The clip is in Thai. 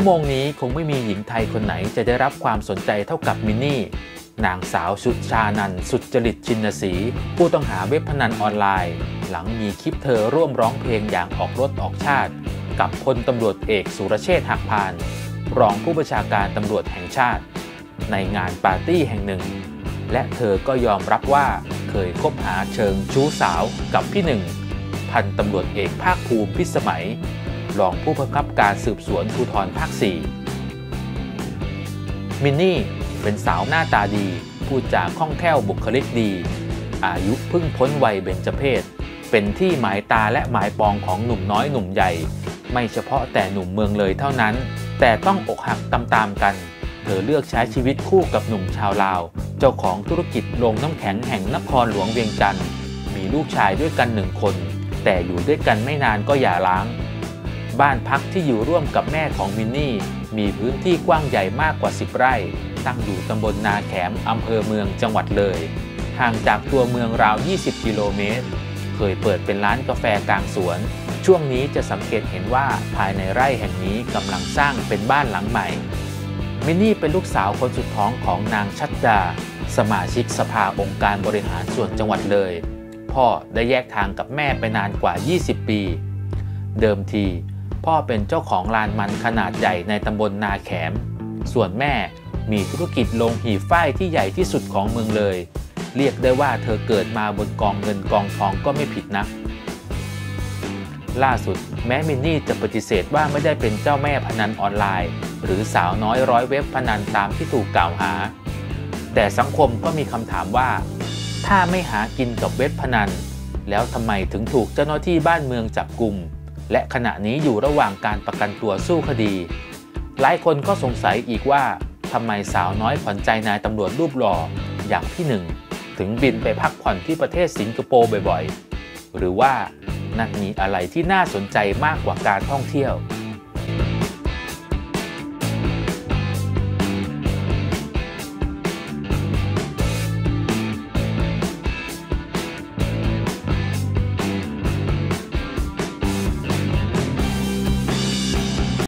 ชั่วโมงนี้คงไม่มีหญิงไทยคนไหนจะได้รับความสนใจเท่ากับมินนี่ นางสาวชุดชานันสุดจริตชินสี ผู้ต้องหาเว็บพนันออนไลน์ หลังมีคลิปเธอร่วมร้องเพลงอย่างออกรถออกชาติ กับพลตำรวจเอกสุรเชษฐ์หักพาน รองผู้บัญชาการตำรวจแห่งชาติ ในงานปาร์ตี้แห่งหนึ่ง และเธอก็ยอมรับว่าเคยคบหาเชิงชู้สาวกับพี่หนึ่งพันตำรวจเอกภาคภูมิพิสมัย รองผู้บังคับการสืบสวนภูธรภาค 4 มินนี่เป็นสาวหน้าตาดี พูดจาคล่องแคล่วบุคลิกดี อายุเพิ่งพ้นวัยเบญจเพศ เป็นที่หมายตาและหมายปองของหนุ่มน้อยหนุ่มใหญ่ ไม่เฉพาะแต่หนุ่มเมืองเลยเท่านั้น แต่ต้องอกหักตามๆกัน เธอเลือกใช้ชีวิตคู่กับหนุ่มชาวลาว เจ้าของธุรกิจโรงน้ำแข็งแห่งนครหลวงเวียงจันทร์มีลูกชายด้วยกันหนึ่งคน แต่อยู่ด้วยกันไม่นานก็หย่าร้าง บ้านพักที่อยู่ร่วมกับแม่ของมินนี่ มีพื้นที่กว้างใหญ่มากกว่า 10 ไร่ ตั้งอยู่ตำบลนาแขมอำเภอเมืองจังหวัดเลย ห่างจากตัวเมืองราว 20 กิโลเมตร เคยเปิดเป็นร้านกาแฟกลางสวน ช่วงนี้จะสังเกตเห็นว่าภายในไร่แห่งนี้กำลังสร้างเป็นบ้านหลังใหม่ มินนี่เป็นลูกสาวคนสุดท้องของนางชัดดา สมาชิกสภาองค์การบริหารส่วนจังหวัดเลย พ่อได้แยกทางกับแม่ไปนานกว่า 20 ปี เดิมที พ่อเป็นเจ้าของลานมันขนาดใหญ่ในตำบลนาแขม ส่วนแม่มีธุรกิจโรงหีบฝ้ายที่ใหญ่ที่สุดของเมืองเลย เรียกได้ว่าเธอเกิดมาบนกองเงินกองทองก็ไม่ผิดนะล่าสุดแม้มินนี่จะปฏิเสธว่าไม่ได้เป็นเจ้าแม่พนันออนไลน์ หรือสาวน้อยร้อยเว็บพนันตามที่ถูกกล่าวหา แต่สังคมก็มีคำถามว่า ถ้าไม่หากินกับเว็บพนัน แล้วทำไมถึงถูกเจ้าหน้าที่บ้านเมืองจับกลุ่ม และขณะนี้อยู่ระหว่างการประกันตัวสู้คดี หลายคนก็สงสัยอีกว่าทำไมสาวน้อยขวัญใจนายตำรวจรูปหล่ออย่างพี่หนึ่งถึงบินไปพักผ่อนที่ประเทศสิงคโปร์บ่อยๆ หรือว่านั่นมีอะไรที่น่าสนใจมากกว่าการท่องเที่ยว